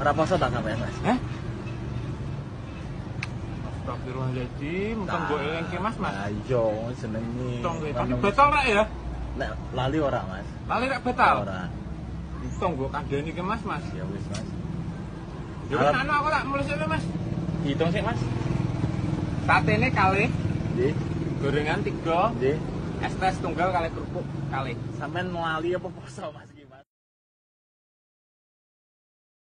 Ora poso tak sampean, Mas? Eh? Astagfirullahaladzim, mumpung gue elengke mas mas. Ayo, senengi. tapi betal rek ya? Nek lali ora, Mas? Lali rek betal? Ora. Tong gue kandani ke mas mas. Ya wis, Mas. Ya wis anu aku tak mulai sih mas. Hitung sih, Mas. Sate ini kali, Nggih. gorengan tiga, Nggih. es teh tunggal kali kerupuk kali. Sampean lali apa poso, Mas?